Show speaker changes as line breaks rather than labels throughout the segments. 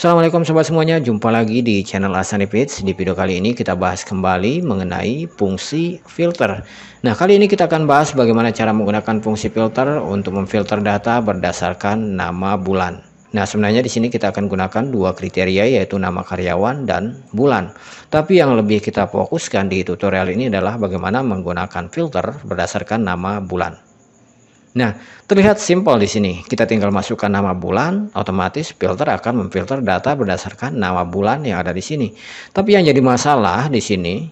Assalamualaikum sobat semuanya, jumpa lagi di channel Asani Page. Di video kali ini kita bahas kembali mengenai fungsi filter. Nah, kali ini kita akan bahas bagaimana cara menggunakan fungsi filter untuk memfilter data berdasarkan nama bulan. Nah, sebenarnya di sini kita akan gunakan dua kriteria yaitu nama karyawan dan bulan. Tapi yang lebih kita fokuskan di tutorial ini adalah bagaimana menggunakan filter berdasarkan nama bulan. Nah, terlihat simpel di sini. Kita tinggal masukkan nama bulan, otomatis filter akan memfilter data berdasarkan nama bulan yang ada di sini. Tapi yang jadi masalah di sini,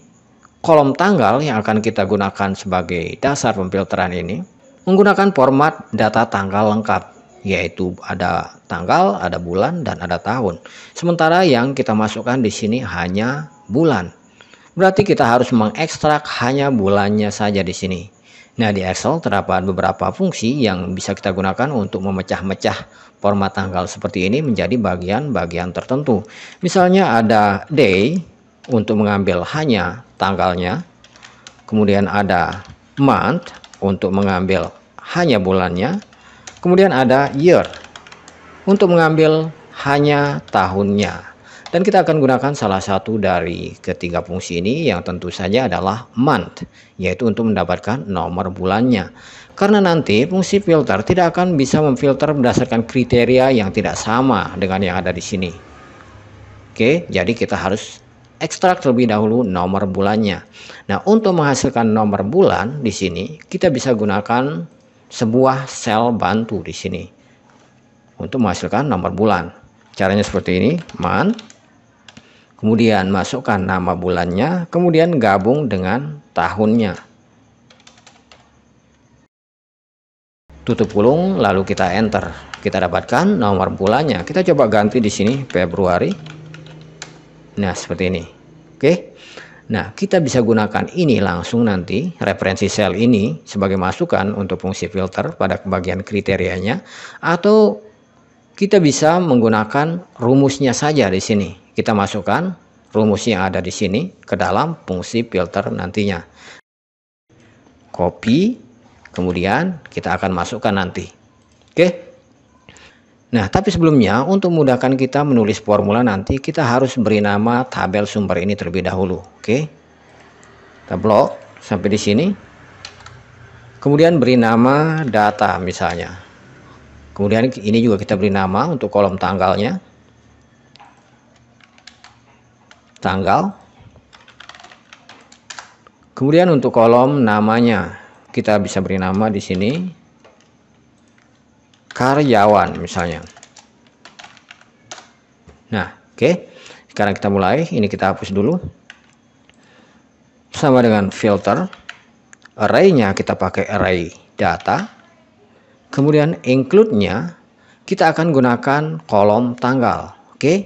kolom tanggal yang akan kita gunakan sebagai dasar pemfilteran ini menggunakan format data tanggal lengkap, yaitu ada tanggal, ada bulan, dan ada tahun. Sementara yang kita masukkan di sini hanya bulan. Berarti kita harus mengekstrak hanya bulannya saja di sini. Nah, di Excel terdapat beberapa fungsi yang bisa kita gunakan untuk memecah-mecah format tanggal seperti ini menjadi bagian-bagian tertentu. Misalnya ada day untuk mengambil hanya tanggalnya. Kemudian ada month untuk mengambil hanya bulannya. Kemudian ada year untuk mengambil hanya tahunnya. Dan kita akan gunakan salah satu dari ketiga fungsi ini yang tentu saja adalah month, yaitu untuk mendapatkan nomor bulannya. Karena nanti fungsi filter tidak akan bisa memfilter berdasarkan kriteria yang tidak sama dengan yang ada di sini. Oke, jadi kita harus ekstrak terlebih dahulu nomor bulannya. Nah, untuk menghasilkan nomor bulan di sini, kita bisa gunakan sebuah sel bantu di sini untuk menghasilkan nomor bulan. Caranya seperti ini, month kemudian masukkan nama bulannya, kemudian gabung dengan tahunnya. Tutup kurung, lalu kita enter. Kita dapatkan nomor bulannya. Kita coba ganti di sini Februari. Nah, seperti ini. Oke. Nah, kita bisa gunakan ini langsung nanti referensi sel ini sebagai masukan untuk fungsi filter pada bagian kriterianya atau kita bisa menggunakan rumusnya saja di sini kita masukkan rumus yang ada di sini ke dalam fungsi filter nantinya. Copy, kemudian kita akan masukkan nanti. Oke. Nah, tapi sebelumnya untuk memudahkan kita menulis formula nanti kita harus beri nama tabel sumber ini terlebih dahulu. Oke. Kita blok sampai di sini. Kemudian beri nama data misalnya. Kemudian ini juga kita beri nama untuk kolom tanggalnya. tanggal. Kemudian untuk kolom namanya, kita bisa beri nama di sini karyawan misalnya. Nah, oke. Okay. Sekarang kita mulai. Ini kita hapus dulu. Sama dengan filter. Array-nya kita pakai array data. Kemudian include-nya kita akan gunakan kolom tanggal. Oke. Okay.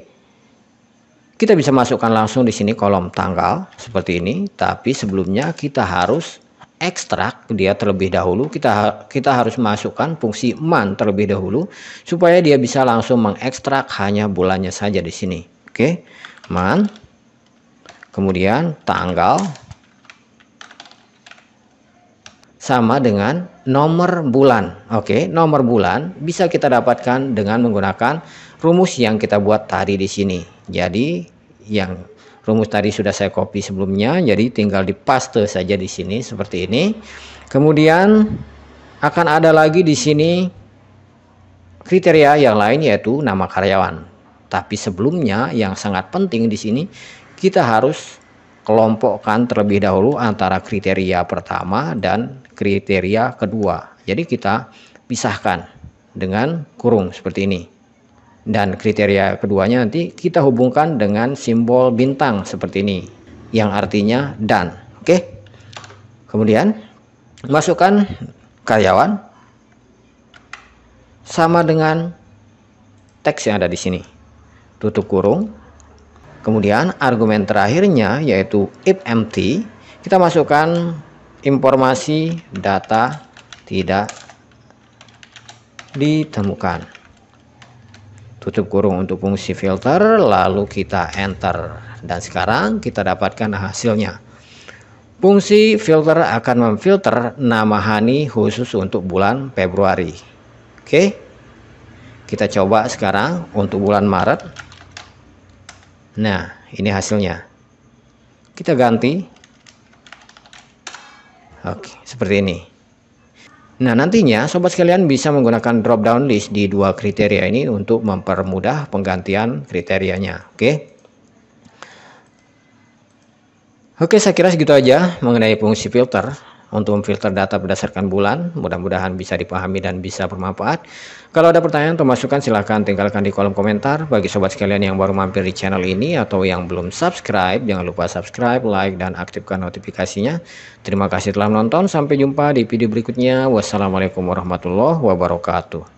Kita bisa masukkan langsung di sini kolom tanggal seperti ini, tapi sebelumnya kita harus ekstrak dia terlebih dahulu. Kita kita harus masukkan fungsi man terlebih dahulu supaya dia bisa langsung mengekstrak hanya bulannya saja di sini. Oke. Man kemudian tanggal sama dengan nomor bulan. Oke, nomor bulan bisa kita dapatkan dengan menggunakan rumus yang kita buat tadi di sini. Jadi yang rumus tadi sudah saya copy sebelumnya, jadi tinggal di paste saja di sini seperti ini. Kemudian akan ada lagi di sini kriteria yang lain yaitu nama karyawan. Tapi sebelumnya yang sangat penting di sini kita harus kelompokkan terlebih dahulu antara kriteria pertama dan kriteria kedua. Jadi kita pisahkan dengan kurung seperti ini. Dan kriteria keduanya nanti kita hubungkan dengan simbol bintang seperti ini yang artinya dan. Oke? Kemudian masukkan karyawan sama dengan teks yang ada di sini. Tutup kurung. Kemudian argumen terakhirnya yaitu if empty kita masukkan informasi data tidak ditemukan. Tutup kurung untuk fungsi filter lalu kita enter. Dan sekarang kita dapatkan hasilnya. Fungsi filter akan memfilter nama Hani khusus untuk bulan Februari. Oke? Kita coba sekarang untuk bulan Maret. Nah, ini hasilnya. Kita ganti. Oke, seperti ini. Nah, nantinya sobat sekalian bisa menggunakan drop down list di dua kriteria ini untuk mempermudah penggantian kriterianya. Oke. Oke, saya kira segitu aja mengenai fungsi filter untuk memfilter data berdasarkan bulan. Mudah-mudahan bisa dipahami dan bisa bermanfaat. Kalau ada pertanyaan atau masukan silahkan tinggalkan di kolom komentar. Bagi sobat sekalian yang baru mampir di channel ini atau yang belum subscribe, jangan lupa subscribe, like, dan aktifkan notifikasinya. Terima kasih telah menonton. Sampai jumpa di video berikutnya. Wassalamualaikum warahmatullahi wabarakatuh.